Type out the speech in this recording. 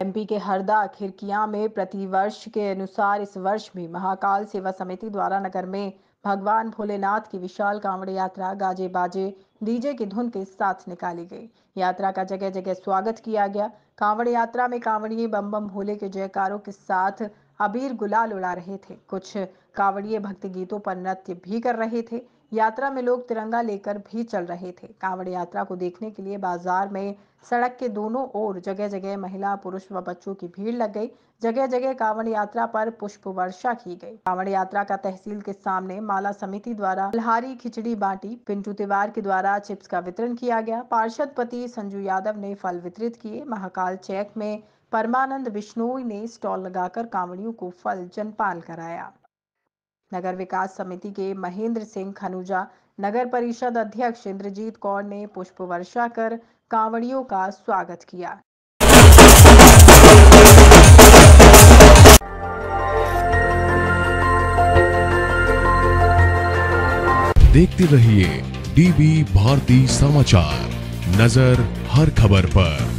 MP के हरदा खिरकिया में प्रतिवर्ष के अनुसार इस वर्ष भी महाकाल सेवा समिति द्वारा नगर में भगवान भोलेनाथ की विशाल कांवड़ यात्रा गाजे बाजे डीजे की धुन के साथ निकाली गई। यात्रा का जगह जगह स्वागत किया गया। कांवड़ यात्रा में कांवड़िए बम बम भोले के जयकारों के साथ अबीर गुलाल उड़ा रहे थे। कुछ कांवड़िए भक्ति गीतों पर नृत्य भी कर रहे थे। यात्रा में लोग तिरंगा लेकर भी चल रहे थे। कांवड़ यात्रा को देखने के लिए बाज़ार में सड़क के दोनों ओर जगह जगह महिला, पुरुष व बच्चों की भीड़ लग गई। जगह जगह कांवड़ यात्रा पर पुष्प वर्षा की गई। कांवड़ यात्रा का तहसील के सामने माला समिति द्वारा लहारी खिचड़ी बांटी। पिंटू तिवार के द्वारा चिप्स का वितरण किया गया। पार्षद पति संजू यादव ने फल वितरित किए। महाकाल चैक में परमानंद बिश्नोई ने स्टॉल लगाकर कांवड़ियों को फल जनपान कराया। नगर विकास समिति के महेंद्र सिंह खनुजा, नगर परिषद अध्यक्ष इंद्रजीत कौर ने पुष्प वर्षा कर कांवड़ियों का स्वागत किया। देखते रहिए डीबी भारती समाचार, नज़र हर खबर पर।